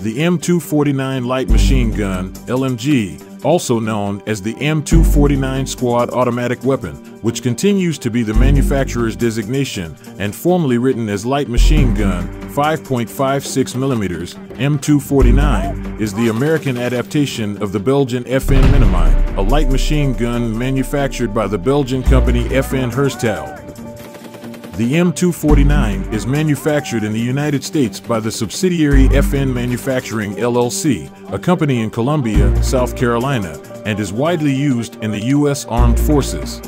The M249 light machine gun, LMG, also known as the M249 Squad automatic weapon, which continues to be the manufacturer's designation and formally written as light machine gun 5.56mm M249, is the American adaptation of the Belgian FN Minimi, a light machine gun manufactured by the Belgian company FN Herstal. The M249 is manufactured in the United States by the subsidiary FN Manufacturing LLC, a company in Columbia, South Carolina, and is widely used in the U.S. Armed Forces.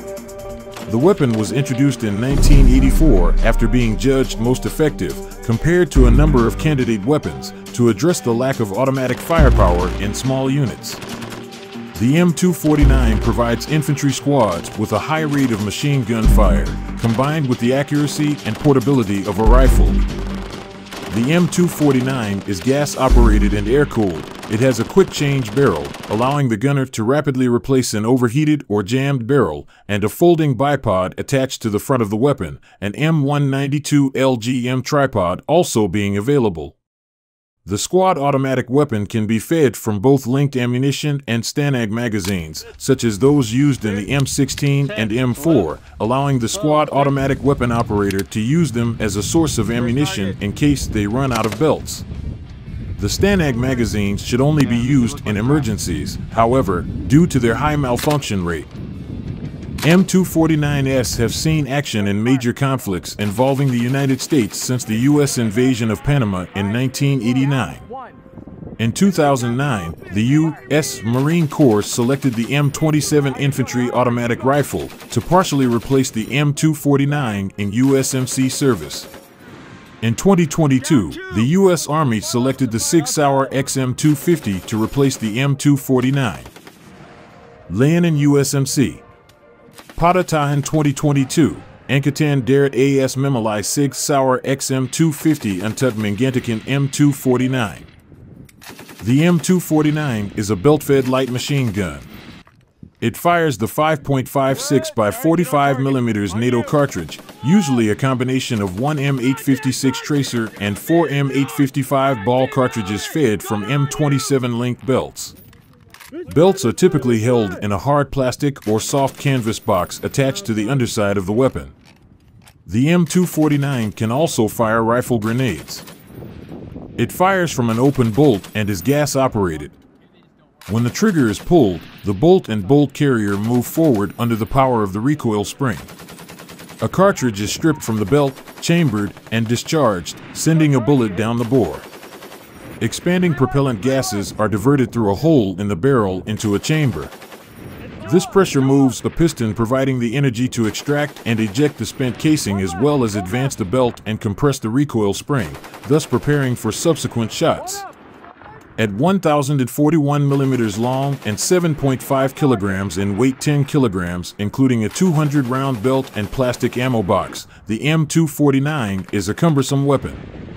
The weapon was introduced in 1984 after being judged most effective compared to a number of candidate weapons to address the lack of automatic firepower in small units. The M249 provides infantry squads with a high rate of machine gun fire, combined with the accuracy and portability of a rifle. The M249 is gas operated and air cooled. It has a quick change barrel, allowing the gunner to rapidly replace an overheated or jammed barrel, and a folding bipod attached to the front of the weapon, an M192 LGM tripod also being available. The squad automatic weapon can be fed from both linked ammunition and Stanag magazines, such as those used in the M16 and M4, allowing the squad automatic weapon operator to use them as a source of ammunition in case they run out of belts. The Stanag magazines should only be used in emergencies, however, due to their high malfunction rate. M249s have seen action in major conflicts involving the United States since the U.S. invasion of Panama in 1989. In 2009, the U.S. Marine Corps selected the M27 Infantry Automatic Rifle to partially replace the M249 in USMC service. In 2022, the U.S. Army selected the Sig Sauer XM250 to replace the M249. Leonin USMC Patatahan 2022, Angkatan Darat AS Memali Sig Sauer XM250 and Untut Mengantikan M249. The M249 is a belt-fed light machine gun. It fires the 5.56 by 45 mm NATO cartridge, usually a combination of one M856 tracer and four M855 ball cartridges fed from M27 link belts. Belts are typically held in a hard plastic or soft canvas box attached to the underside of the weapon. The M249 can also fire rifle grenades. It fires from an open bolt and is gas operated. When the trigger is pulled, the bolt and bolt carrier move forward under the power of the recoil spring. A cartridge is stripped from the belt, chambered, and discharged, sending a bullet down the bore. Expanding propellant gases are diverted through a hole in the barrel into a chamber. This pressure moves the piston providing the energy to extract and eject the spent casing as well as advance the belt and compress the recoil spring, thus preparing for subsequent shots. At 1,041 millimeters long and 7.5 kilograms in weight 10 kilograms, including a 200 round belt and plastic ammo box, the M249 is a cumbersome weapon.